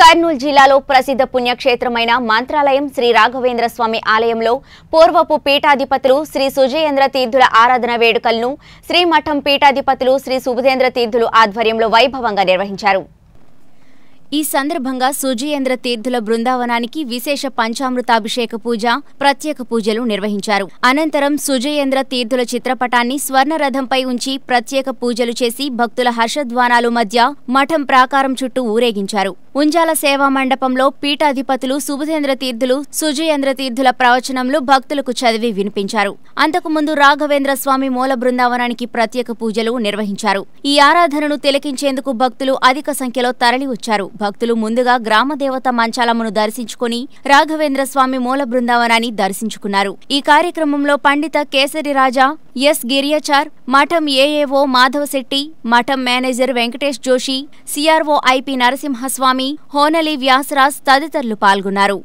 కర్నూలు జిల్లాలో ప్రసిద్ధ పుణ్యక్షేత్రమైన మంత్రాలయం శ్రీ రాఘవేంద్ర స్వామి ఆలయంలో పూర్వపు పీఠాధిపతులు శ్రీ సుజయేంద్ర తీర్థుల ఆరాధన వేడుకలను శ్రీమఠం పీఠాధిపతులు శ్రీ సుబుధేంద్ర తీర్థులు ఆధ్వర్యంలో వైభవంగా నిర్వహించారు. ఈ సందర్భంగా సుజయేంద్ర తీర్థుల బృందావనానికి విశేష పంచామృతాభిషేక పూజ ప్రత్యేక పూజలు నిర్వహించారు. అనంతరం సుజయేంద్ర తీర్థుల చిత్రపటాన్ని స్వర్ణరథంపై ఉంచి ప్రత్యేక పూజలు చేసి భక్తుల హర్షధ్వానాలు మధ్య మఠం ప్రాకారం చుట్టూ ఊరేగించారు. ఉంజాల సేవా మండపంలో పీఠాధిపతులు సుబుధేంద్ర తీర్థులు సుజయేంద్ర తీర్థుల ప్రవచనంలో భక్తులకు చదివి వినిపించారు. అంతకుముందు రాఘవేంద్ర స్వామి మూల బృందావనానికి ప్రత్యేక పూజలు నిర్వహించారు. ఈ ఆరాధనను తిలకించేందుకు భక్తులు అధిక సంఖ్యలో తరలి వచ్చారు భక్తులు ముందుగా గ్రామదేవత మంచాలమ్మను దర్శించుకుని రాఘవేంద్ర స్వామి మూల బృందావనాన్ని దర్శించుకున్నారు. ఈ కార్యక్రమంలో పండిత కేసరి రాజా ఎస్ గిరియాచార్ మఠం ఏఏఓ మాధవశెట్టి మఠం manager Venkatesh Joshi CRO IP Narasimhaswamy Honali Vyasaraj తదితరులు పాల్గొన్నారు.